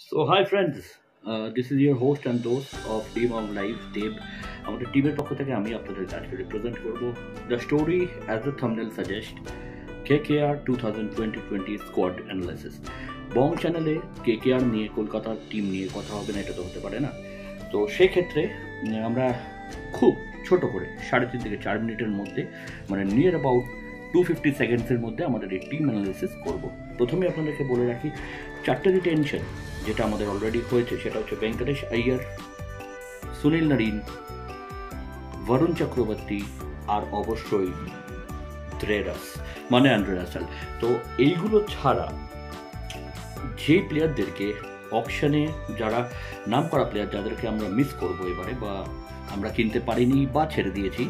So hi friends, uh, this is your host and host of Team of Life, Dave. আমাদের টিমের পক্ষ থেকে আমি আপনাদের আজকে রিপ্রেজেন্ট করব the story as the thumbnail suggest K K R two thousand twenty twenty squad analysis Bong চ্যানেলে K K আর নিয়ে কলকাতার টিম নিয়ে কথা হবে না এটা তো হতে পারে না। তো সেক্ষেত্রে আমরা খুব ছোট করে সাড়ে তিন থেকে চার মিনিটের মধ্যে মানে নিয়ার অ্যাবাউট টু ফিফটি সেকেন্ডসের মধ্যে আমাদের এই টিম অ্যানালিসিস করব। প্রথমে আপনাদেরকে বলে রাখি চারটে রিটেনশন যেটা আমাদের অলরেডি হয়েছে, সেটা হচ্ছে ভেঙ্কটেশ আইয়ার সুনীল নারিন বরুণ চক্রবর্তী আর অবশ্যই দ্রেরাস মানে অ্যান্ড্রে রাসেল তো এইগুলো ছাড়া যে প্লেয়ারদেরকে অপশানে যারা নাম করা প্লেয়ার যাদেরকে আমরা মিস করব এবারে বা আমরা কিনতে পারিনি বা ছেড়ে দিয়েছি,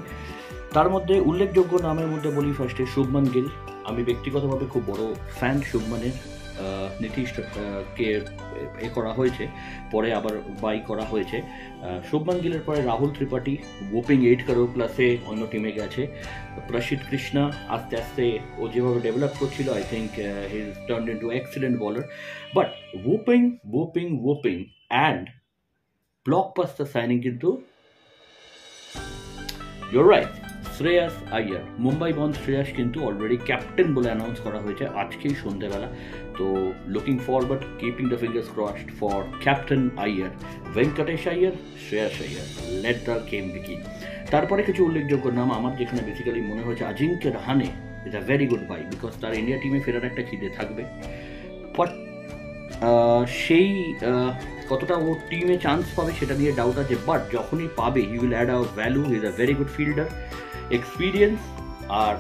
তার মধ্যে উল্লেখযোগ্য নামের মধ্যে বলি ফার্স্টে শুভমান গিল। আমি ব্যক্তিগতভাবে খুব বড় ফ্যান শুভমানের। আহ, কে এ করা হয়েছে পরে আবার বাই করা হয়েছে। শুভমান গিলের পরে রাহুল ত্রিপাঠী ওপিং এইট কারোর প্লাসে অন্য টিমে গেছে। প্রসিদ্ধ কৃষ্ণা আস্তে আস্তে ও যেভাবে ডেভেলপ করছিল I think he is turn into excellent bowler but whopping whopping whopping and blockbuster signing কিন্তু রাইট শ্রেয়াস আইয়ার। মুম্বাই বন্ধ শ্রেয়াস কিন্তু অলরেডি ক্যাপ্টেন বলে অ্যানাউন্স করা হয়েছে আজকেই সন্ধ্যেবেলা তো looking forward keeping the fingers crossed for captain Iyer, Venkatesh Iyer, Shreyas Iyer. Let the game begin তারপরে কিছু উল্লেখযোগ্য নাম, আমার যেখানে বেসিক্যালি মনে হয়েছে Ajinkya Rahane is a very good buy because তার ইন্ডিয়া টিমে ফেরার একটা খিদে থাকবে। বাট সেই কতটা ও টিমে চান্স পাবে সেটা নিয়ে ডাউট আছে বাট যখনই পাবে he will add a value is a very good fielder experience আর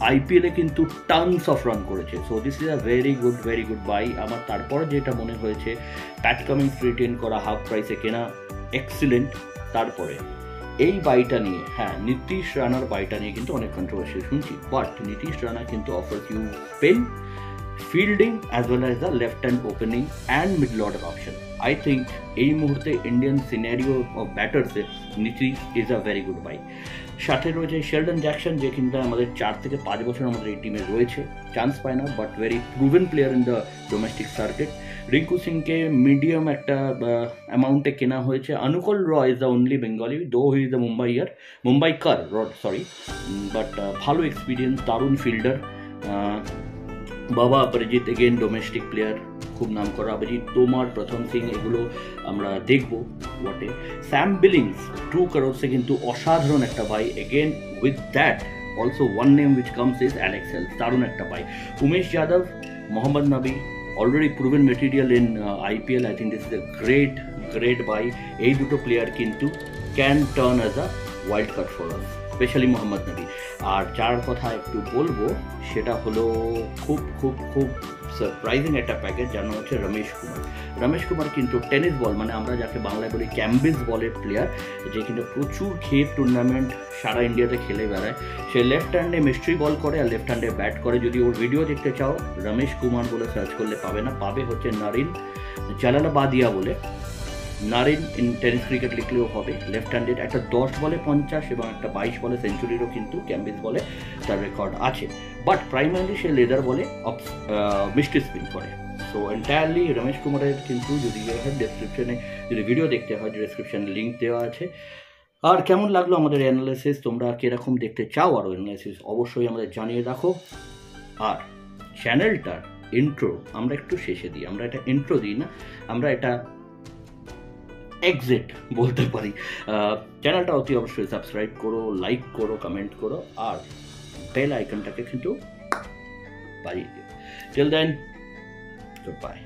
আইপিএলে কিন্তু টানস অফ রান করেছে। So this is a very good very good buy আমার তারপরে যেটা মনে হয়েছে প্যাট কামিংস রিটেন করা হাফ প্রাইসে কেনা এক্সিলেন্ট তারপরে এই বাইটা নিয়ে হ্যাঁ নীতিশ রানার বাইটা নিয়ে কিন্তু অনেক কন্ট্রোভার্সি শুনছি। বাট নীতিশ রানা কিন্তু offer you pen fielding as well as the left hand opening and middle order option I think এই মুহূর্তে Indian scenario of ব্যাটার্সে Nitish is a very good buy সাথে রয়েছে শেলডন জ্যাকসন, যে কিন্তু আমাদের চার থেকে পাঁচ বছর আমাদের এই টিমে রয়েছে চান্স পায় না but very proven player in the domestic circuit Rinku সিংকে মিডিয়াম একটা অ্যামাউন্টে কেনা হয়েছে। অনুকূল র is the only Bengali though he is the Mumbai ইয়ার মুম্বাই কার রড সরি বাট ভালো এক্সপিরিয়েন্স দারুণ ফিল্ডার বাবা অপরিজিৎ এগেন ডোমেস্টিক প্লেয়ার খুব নাম করা অভিজিৎ তোমার প্রথম সিং এগুলো আমরা দেখব বটে স্যাম বিলিংস টু কারোসে কিন্তু অসাধারণ একটা ভাই again with that also one name which comes is Alex Hales দারুণ একটা ভাই Umesh Yadav, Mohammad Nabi already proven material in IPL I think this is a great great buy এই দুটো player কিন্তু can turn as a wild card for us specially Mohammad Nabi আর যার কথা একটু বলব, সেটা হলো খুব খুব খুব সারপ্রাইজিং একটা প্যাকেজ যার নাম হচ্ছে রমেশ কুমার। রমেশ কুমার কিন্তু টেনিস বল মানে আমরা যাকে বাংলায় বলি ক্যাম্বিস বলের প্লেয়ার যে কিন্তু প্রচুর খেপ টুর্নামেন্ট সারা ইন্ডিয়াতে খেলে বেড়ায়। সে লেফট হ্যান্ডে মিস্ট্রি বল করে আর লেফট হ্যান্ডে ব্যাট করে। যদি ওর ভিডিও দেখতে চাও, রমেশ কুমার বলে সার্চ করলে পাবে না। পাবে হচ্ছে নারিন জালালাবাদিয়া বলে। নারিন ইন টেনিস ক্রিকেট লিখলেও হবে। লেফট হ্যান্ডেড একটা দশ বলে পঞ্চাশ এবং একটা বাইশ বলে সেঞ্চুরিরও কিন্তু ক্যাম্বিস বলে তার রেকর্ড আছে। বাট প্রাইমারিলি সে লেদার বলে মিষ্টি স্পিন করে। সো এন্টায়ারলি রমেশ কুমারের কিন্তু যদি ডেসক্রিপশনে যদি ভিডিও দেখতে হয় ডেসক্রিপশনে লিঙ্ক দেওয়া আছে। আর কেমন লাগল আমাদের অ্যানালাইসিস তোমরা কীরকম দেখতে চাও আরও অ্যানালাইসিস অবশ্যই আমাদের জানিয়ে রাখো। আর চ্যানেলটার ইন্ট্রো আমরা একটু শেষে দিই। আমরা এটা ইন্ট্রো দিই না। আমরা এটা এক্সিট বলতে পারি চ্যানেলটা অতি অবশ্যই সাবস্ক্রাইব করো লাইক করো কমেন্ট করো, আর বেল আইকনটাকে কিন্তু বাড়িয়ে দিও। Till then good bye